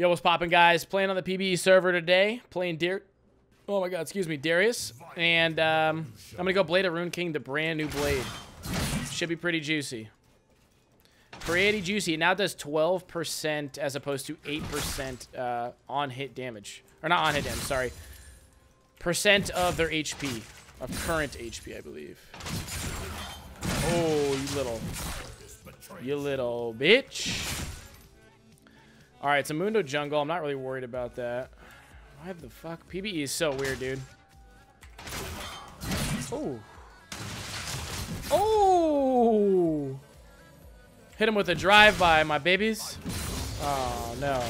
Yo, what's popping, guys? Playing on the PBE server today. Playing Dar. Oh my God, excuse me, Darius. And um, I'm gonna go Blade of Ruined King, the brand new blade. Should be pretty juicy. Pretty juicy. It now does 12% as opposed to 8% uh, on hit damage. Or not on hit damage, sorry. Percent of their HP. Of current HP, I believe. Oh, you little. You little bitch. Alright, it's a Mundo jungle. I'm not really worried about that. Why the fuck? PBE is so weird, dude. Oh. Oh! Hit him with a drive-by, my babies. Oh, no.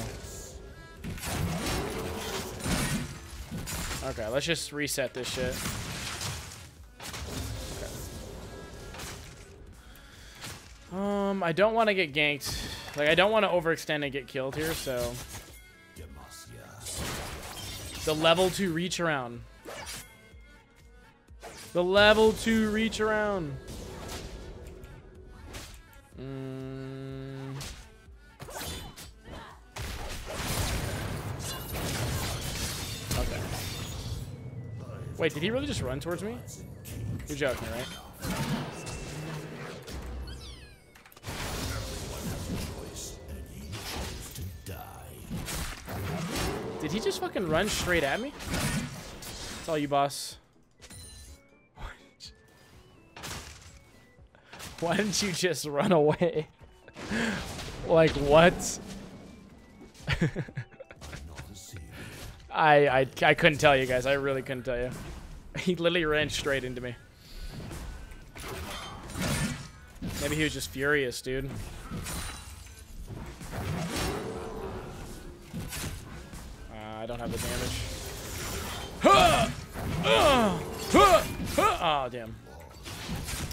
Okay, let's just reset this shit. Okay. Um, I don't want to get ganked. Like, I don't want to overextend and get killed here, so... The level 2 reach around. The level 2 reach around. Mm. Okay. Wait, did he really just run towards me? You're joking, right? Just fucking run straight at me? That's all you, boss. Why didn't you just run away? like, what? I, I, I couldn't tell you guys. I really couldn't tell you. He literally ran straight into me. Maybe he was just furious, dude. Don't have the damage. Oh, damn.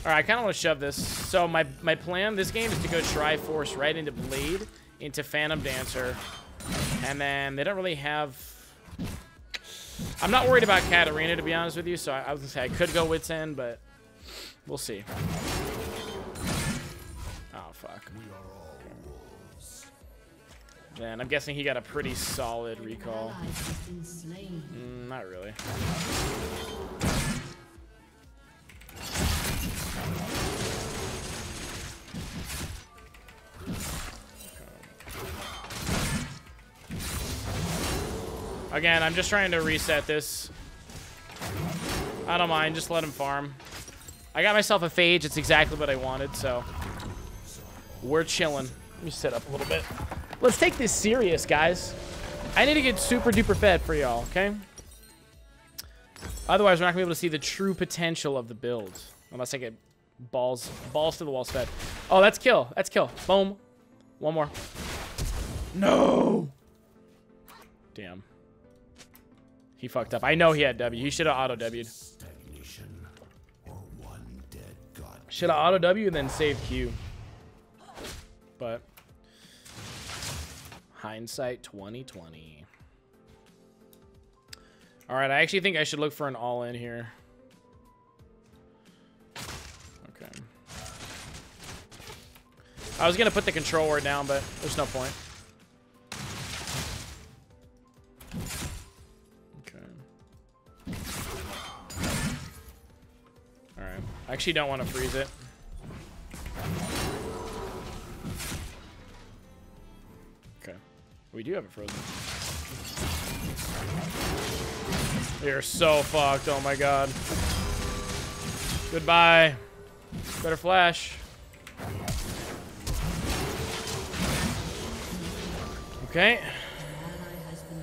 Alright, I kind of want to shove this. So my, my plan this game is to go Triforce right into Blade, into Phantom Dancer. And then they don't really have... I'm not worried about Katarina, to be honest with you, so I, I was going to say I could go Wit's End, but we'll see. Oh, fuck. And I'm guessing he got a pretty solid recall. Mm, not really. Again, I'm just trying to reset this. I don't mind, just let him farm. I got myself a phage, it's exactly what I wanted, so we're chilling. Let me sit up a little bit. Let's take this serious, guys. I need to get super duper fed for y'all, okay? Otherwise, we're not gonna be able to see the true potential of the build. Unless I get balls balls to the walls fed. Oh, that's kill. That's kill. Boom. One more. No! Damn. He fucked up. I know he had W. He should have auto-W'd. Should have auto-W and then save Q. But... Hindsight 2020. Alright, I actually think I should look for an all-in here. Okay. I was going to put the control ward down, but there's no point. Okay. Alright. I actually don't want to freeze it. Do have it frozen. You're so fucked. Oh my god. Goodbye. Better flash. Okay.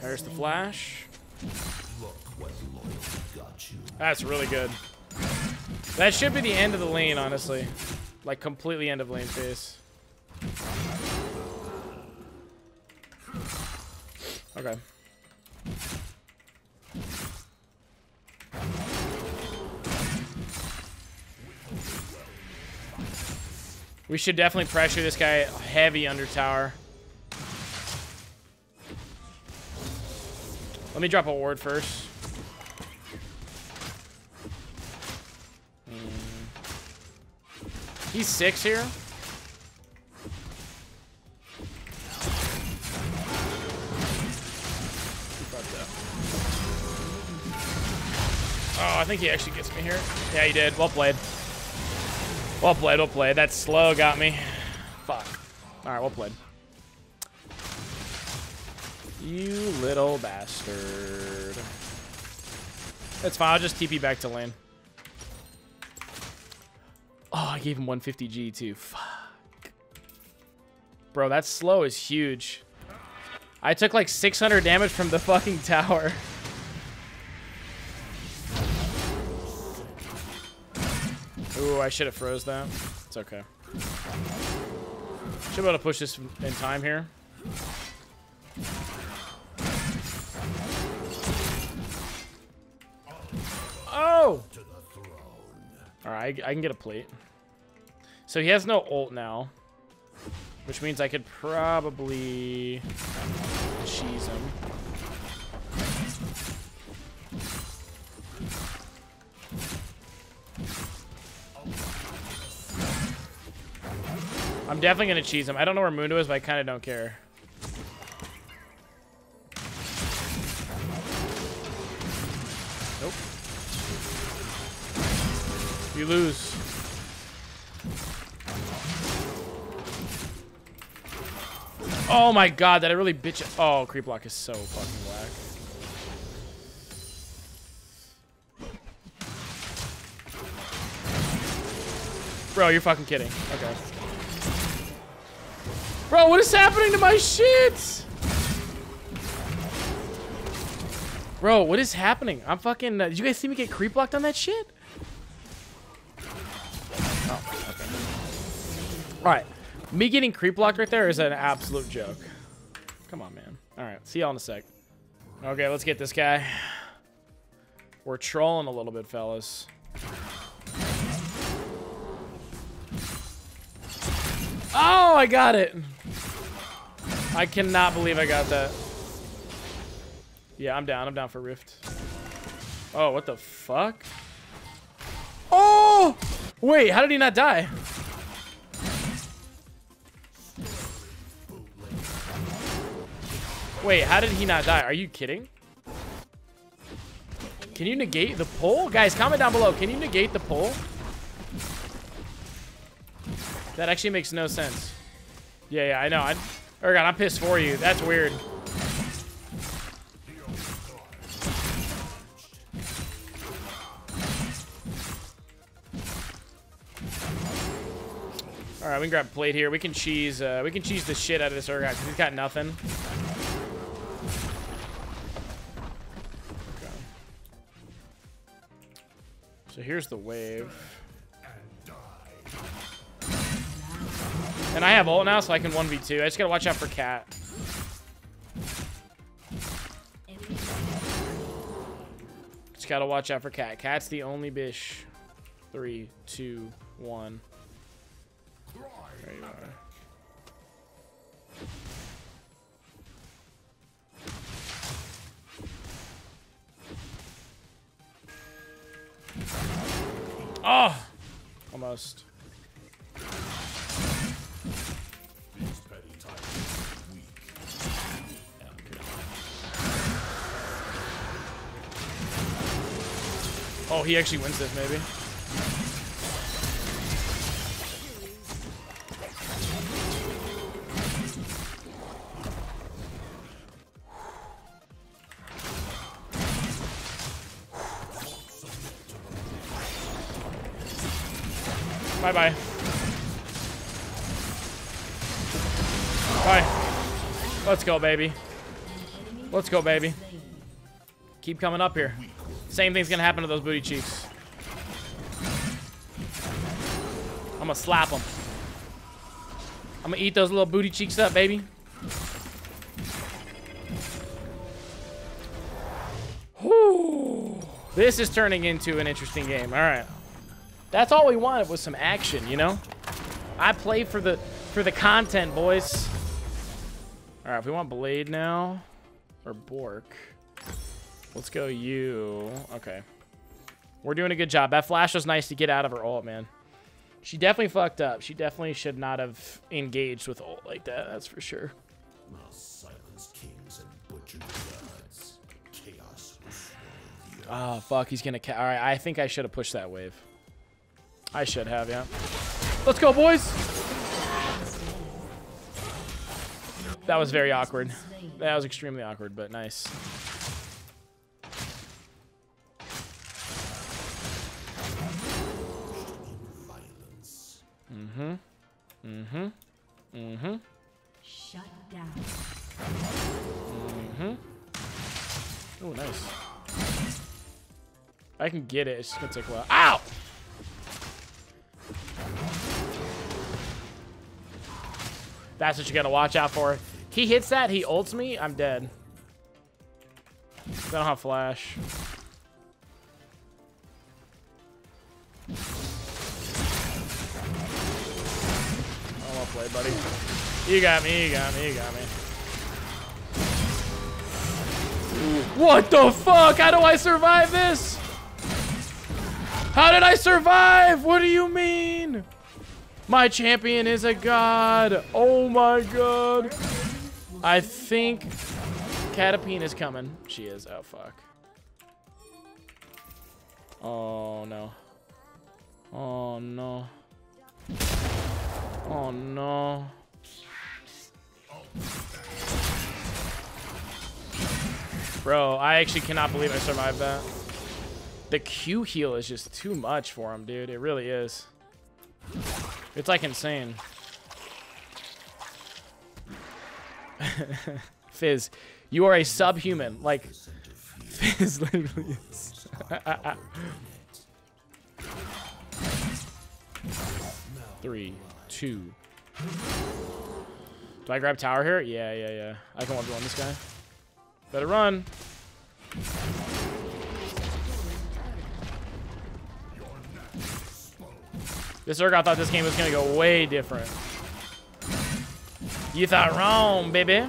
There's the flash. That's really good. That should be the end of the lane, honestly. Like, completely end of lane phase. Okay. We should definitely pressure this guy heavy under tower. Let me drop a ward first. Hmm. He's six here. I think he actually gets me here. Yeah, he did. Well played. Well played, well played. That slow got me. Fuck. Alright, well played. You little bastard. That's fine. I'll just TP back to lane. Oh, I gave him 150 G too. Fuck. Bro, that slow is huge. I took like 600 damage from the fucking tower. Ooh, I should have froze that. It's okay. Should be able to push this in time here. Oh! Alright, I, I can get a plate. So he has no ult now. Which means I could probably cheese him. I'm definitely going to cheese him. I don't know where Mundo is, but I kind of don't care. Nope. You lose. Oh my god, that I really bitch. Oh, creep block is so fucking whack. Bro, you're fucking kidding. Okay. Bro, what is happening to my shit? Bro, what is happening? I'm fucking... Uh, did you guys see me get creep blocked on that shit? Oh, okay. Alright. Me getting creep blocked right there is an absolute joke. Come on, man. Alright, see y'all in a sec. Okay, let's get this guy. We're trolling a little bit, fellas. Oh, I got it. I cannot believe I got that. Yeah, I'm down. I'm down for Rift. Oh, what the fuck? Oh! Wait, how did he not die? Wait, how did he not die? Are you kidding? Can you negate the pull? Guys, comment down below. Can you negate the pull? That actually makes no sense. Yeah, yeah, I know. I, oh god, I'm pissed for you. That's weird. All right, we can grab plate here. We can cheese. Uh, we can cheese the shit out of this Urgot because he's got nothing. Okay. So here's the wave. And I have ult now, so I can 1v2. I just gotta watch out for Cat. Just gotta watch out for Cat. Cat's the only bish. Three, two, one. There you are. Oh! Almost. Oh, he actually wins this, maybe. Bye-bye. Bye. Let's go, baby. Let's go, baby. Keep coming up here. Same thing's gonna happen to those booty cheeks. I'm gonna slap them. I'm gonna eat those little booty cheeks up, baby. Whew. This is turning into an interesting game. All right. That's all we wanted was some action, you know? I play for the for the content, boys. All right, if we want Blade now, or Bork. Let's go you. Okay. We're doing a good job. That flash was nice to get out of her ult, man. She definitely fucked up. She definitely should not have engaged with ult like that. That's for sure. Oh, fuck. He's going to... All right, I think I should have pushed that wave. I should have, yeah. Let's go, boys! That was very awkward. That was extremely awkward, but nice. Mm-hmm. Mm-hmm. Mm-hmm. Shut down. Mm-hmm. Oh, nice. I can get it. It's just gonna take a while. Ow! That's what you gotta watch out for. He hits that, he ults me, I'm dead. I don't have flash. You got me, you got me, you got me. What the fuck? How do I survive this? How did I survive? What do you mean? My champion is a god. Oh my god. I think Catapine is coming. She is. Oh, fuck. Oh, no. Oh, no. Oh, no. Bro, I actually cannot believe I survived that. The Q heal is just too much for him, dude. It really is. It's like insane. Fizz, you are a subhuman. Like, Fizz literally is. Three, two. Do I grab tower here? Yeah, yeah, yeah. I can one this guy. Better run. This Urgot thought this game was gonna go way different. You thought wrong, baby.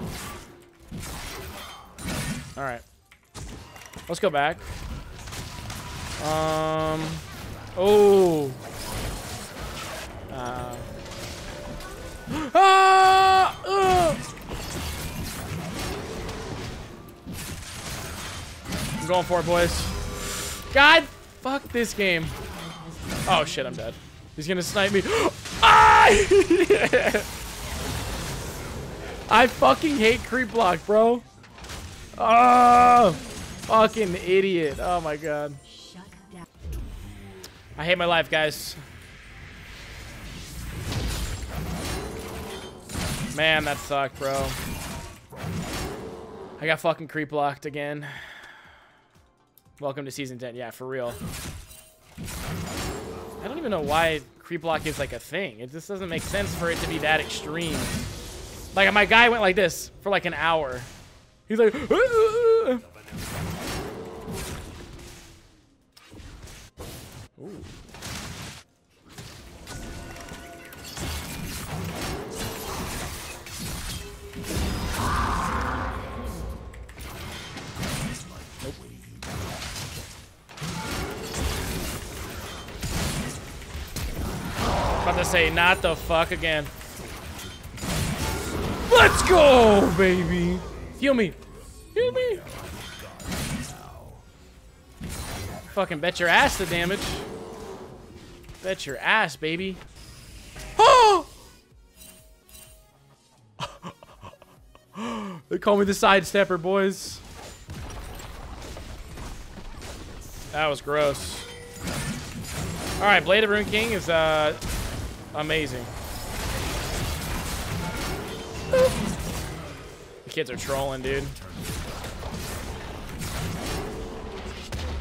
All right. Let's go back. Um. Oh. Uh. Ah! Ugh. I'm going for it, boys. God, fuck this game. Oh shit, I'm dead. He's gonna snipe me. ah! I fucking hate creep block, bro. Oh, fucking idiot. Oh my god. I hate my life, guys. Man, that sucked, bro. I got fucking creep blocked again. Welcome to season 10. Yeah, for real. I don't even know why creep block is like a thing. It just doesn't make sense for it to be that extreme. Like my guy went like this for like an hour. He's like, ah, ah, ah. Not the fuck again. Let's go, baby. Heal me. Heal me. Fucking bet your ass the damage. Bet your ass, baby. Oh! they call me the sidestepper, boys. That was gross. All right, Blade of Ruined King is uh amazing. The kids are trolling, dude.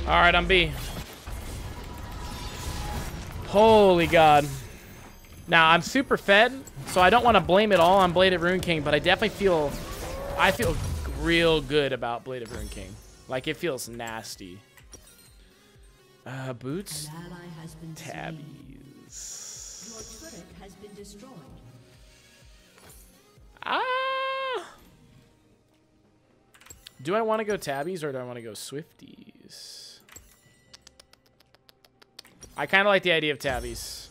All right, I'm B. Holy God. Now, I'm super fed, so I don't want to blame it all on Blade of Ruined King, but I definitely feel... I feel real good about Blade of Ruined King. Like, it feels nasty. Uh, boots? An destroyed. Ah! Do I want to go tabbies or do I want to go swifties? I kind of like the idea of tabbies.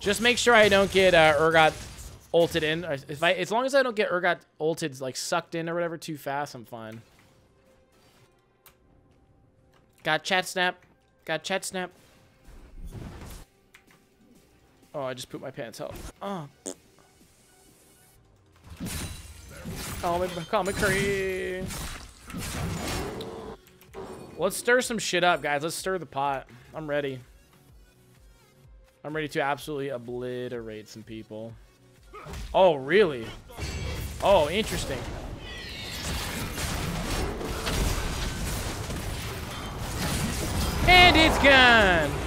Just make sure I don't get uh, Urgot ulted in. If I, as long as I don't get Urgot ulted, like sucked in or whatever too fast, I'm fine. Got chat snap. Got chat snap. Oh, I just put my pants out. Oh. Call me, call me Cree. Let's stir some shit up, guys. Let's stir the pot. I'm ready. I'm ready to absolutely obliterate some people. Oh, really? Oh, interesting. And it's gone.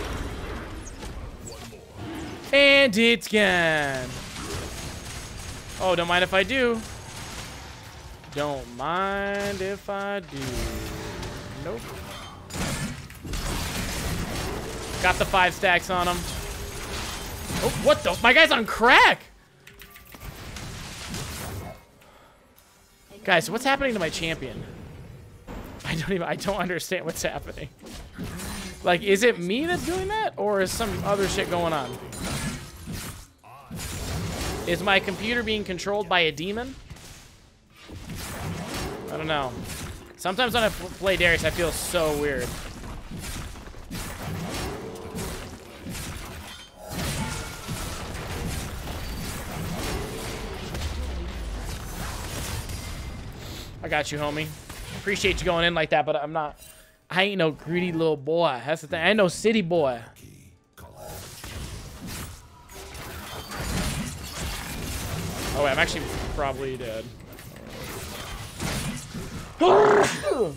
And it's gone. Oh, don't mind if I do. Don't mind if I do. Nope. Got the five stacks on him. Oh, what the? My guy's on crack. Guys, what's happening to my champion? I don't even, I don't understand what's happening. Like, is it me that's doing that? Or is some other shit going on? Is my computer being controlled by a demon? I don't know. Sometimes when I play Darius, I feel so weird. I got you, homie. Appreciate you going in like that, but I'm not. I ain't no greedy little boy. That's the thing. I ain't no city boy. Oh, wait, I'm actually probably dead. oh,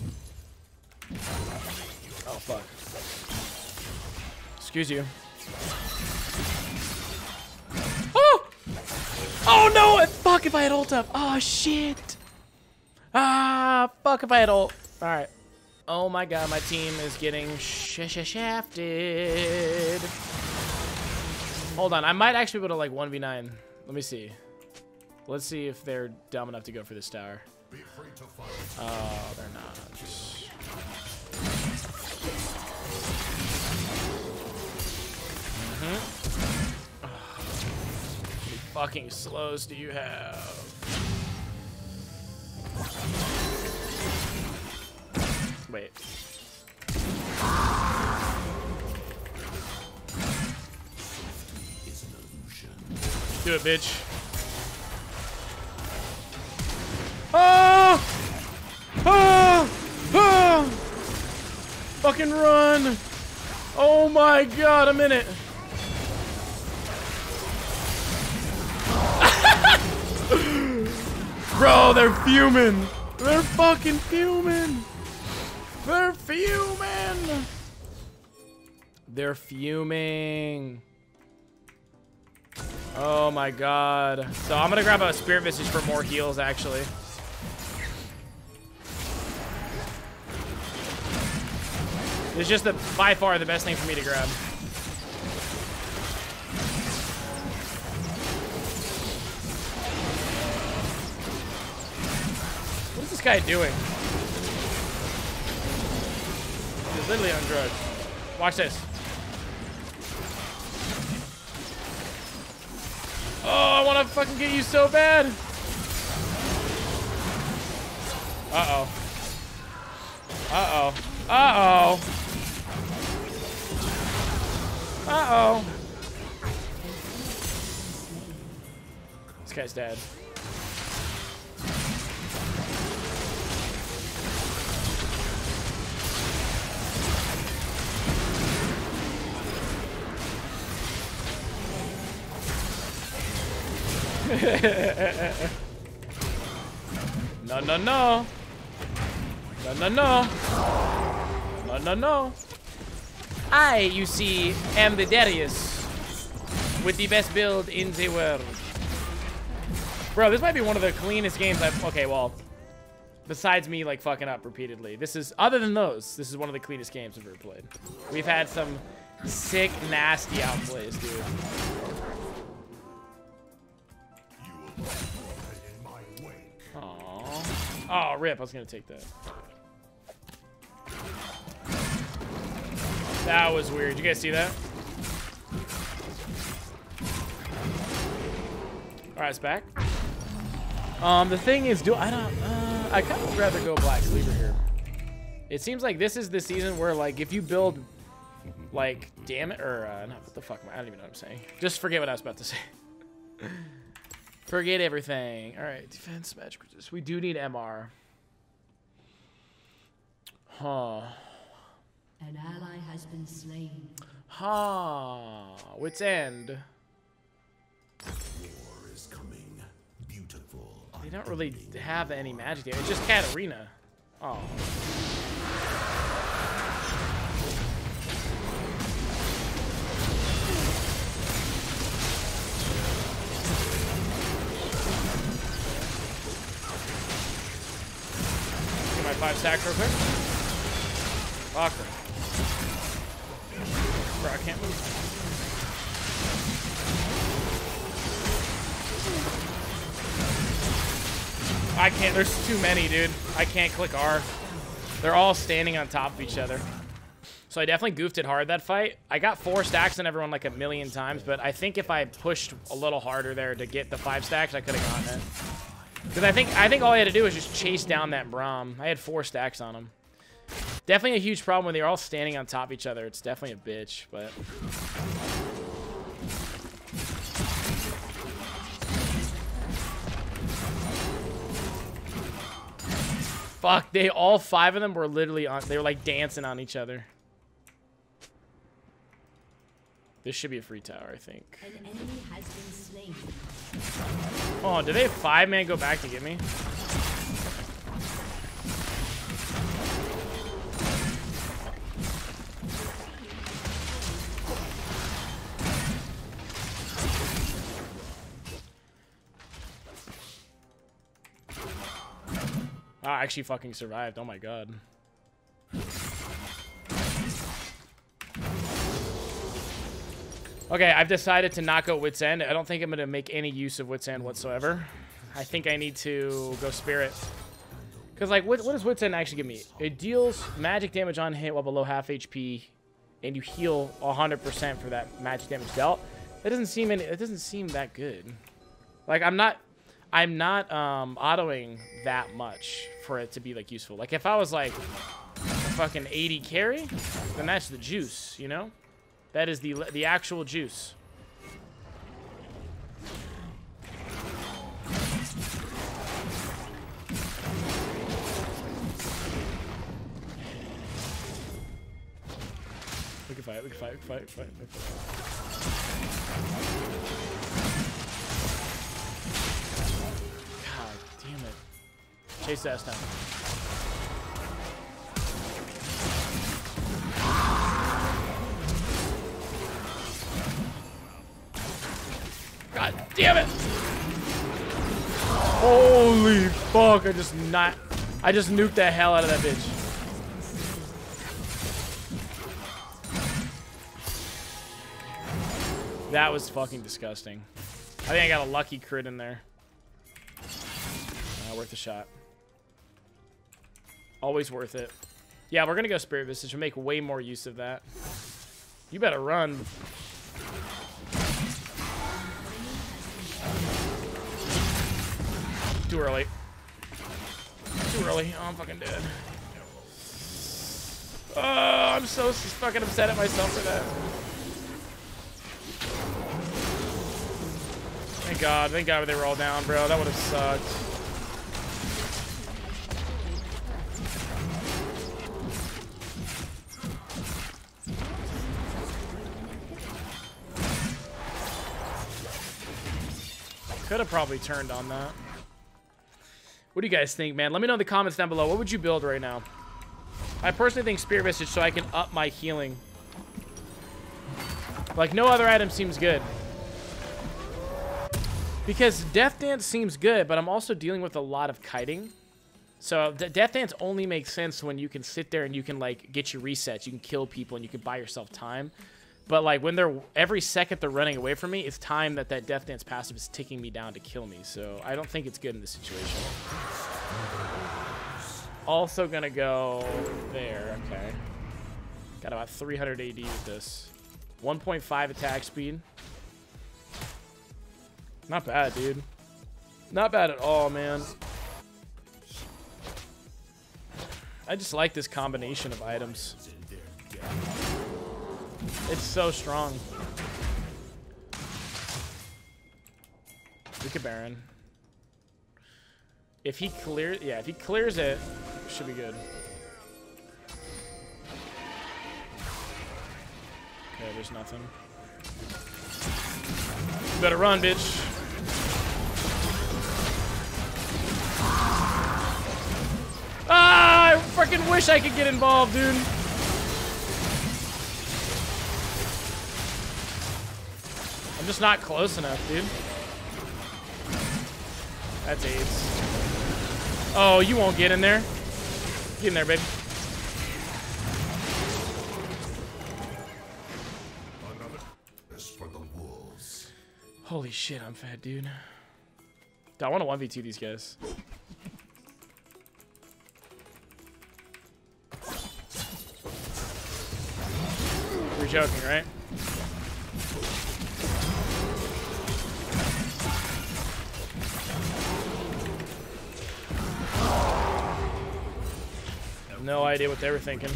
fuck. Excuse you. Oh! Oh, no! Fuck if I had ult up. Oh, shit. Ah, fuck if I had ult. All right. Oh my god, my team is getting sh sh shafted. Hold on, I might actually be able to like 1v9. Let me see. Let's see if they're dumb enough to go for this tower. Oh, they're not. Mm -hmm. how many fucking slows do you have? Wait. Do it, bitch. Oh! Oh! Oh! Fucking run! Oh my god, a minute. Bro, they're fuming. They're fucking fuming. They're fuming. They're fuming. Oh my god. So I'm gonna grab a Spirit Visage for more heals, actually. It's just the by far the best thing for me to grab. What is this guy doing? Literally on drugs. Watch this. Oh, I want to fucking get you so bad. Uh-oh. Uh-oh. Uh-oh. Uh-oh. This guy's dead. no, no, no. No, no, no. No, no, no. I, you see, am the Darius with the best build in the world. Bro, this might be one of the cleanest games I've... Okay, well, besides me, like, fucking up repeatedly. This is, other than those, this is one of the cleanest games I've ever played. We've had some sick, nasty outplays, dude. Aww. Oh, rip. I was going to take that. That was weird. You guys see that? Alright, it's back. Um, the thing is, do I don't, uh, I kind of rather go Black Cleaver here. It seems like this is the season where, like, if you build, like, damn it, or, uh, what the fuck, I don't even know what I'm saying. Just forget what I was about to say. forget everything. All right, defense, magic resist. We do need MR. Huh. An ally has been slain. Huh. Wits End. War is coming. Beautiful. They don't really have any magic there. It's just Katarina. Oh. Five stacks real quick. Fucker. Bro, I can't move. I can't. There's too many, dude. I can't click R. They're all standing on top of each other. So I definitely goofed it hard that fight. I got four stacks on everyone like a million times, but I think if I pushed a little harder there to get the five stacks, I could have gotten it. Because I think I think all I had to do was just chase down that Braum. I had four stacks on him. Definitely a huge problem when they're all standing on top of each other. It's definitely a bitch, but fuck, they all five of them were literally on. They were like dancing on each other. This should be a free tower, I think. Oh, did they five man go back to get me? Ah, I actually fucking survived. Oh my god. Okay, I've decided to not go Wits End. I don't think I'm going to make any use of Wits End whatsoever. I think I need to go Spirit. Because, like, what, what does Wits End actually give me? It deals magic damage on hit while below half HP, and you heal 100% for that magic damage dealt. That doesn't seem any, it doesn't seem that good. Like, I'm not... I'm not um, autoing that much for it to be, like, useful. Like, if I was, like, fucking AD carry, then that's the juice, you know? That is the the actual juice. We can fight, we can fight, we can fight, fight. We can fight. God damn it. Chase that down. Damn it! Holy fuck! I just not. I just nuked the hell out of that bitch. That was fucking disgusting. I think I got a lucky crit in there. Uh, worth a shot. Always worth it. Yeah, we're gonna go Spirit Visage. We'll make way more use of that. You better run. Too early. Too early. Oh, I'm fucking dead. Oh, I'm so fucking upset at myself for that. Thank God. Thank God they were all down, bro. That would have sucked. Could have probably turned on that. What do you guys think, man? Let me know in the comments down below. What would you build right now? I personally think Spirit Visage so I can up my healing. Like, no other item seems good. Because Death Dance seems good, but I'm also dealing with a lot of kiting. So Death Dance only makes sense when you can sit there and you can, like, get your resets. You can kill people and you can buy yourself time. But, like, when they're... Every second they're running away from me, it's time that that Death Dance passive is ticking me down to kill me. So I don't think it's good in this situation. Also gonna go there. Okay. Got about 300 AD with this. 1.5 attack speed. Not bad, dude. Not bad at all, man. I just like this combination of items. It's so strong. Luca Baron. If he clears, yeah, if he clears it, should be good. Okay, there's nothing. You Better run, bitch. Ah, I freaking wish I could get involved, dude. I'm just not close enough, dude. That's AIDS. Oh, you won't get in there. Get in there, baby. Holy shit, I'm fat, dude. Dude, I want to 1v2 these guys. You're joking, right? No idea what they were thinking.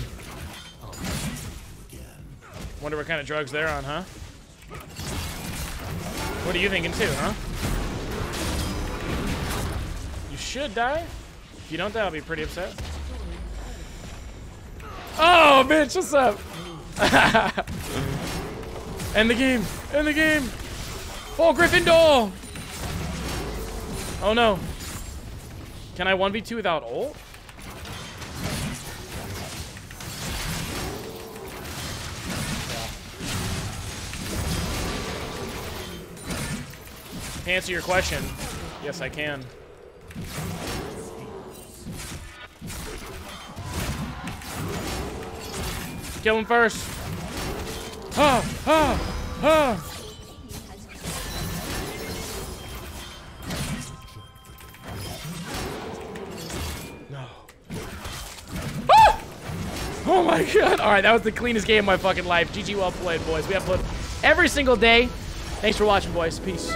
Wonder what kind of drugs they're on, huh? What are you thinking too, huh? You should die. If you don't die, I'll be pretty upset. Oh, bitch, what's up? End the game. End the game. Full Gryffindor. Oh no. Can I 1v2 without ult? To answer your question, yes, I can. Kill him first. Ah, ah, ah. No. Ah! Oh my god. All right, that was the cleanest game of my fucking life. GG well played, boys. We upload every single day. Thanks for watching, boys. Peace.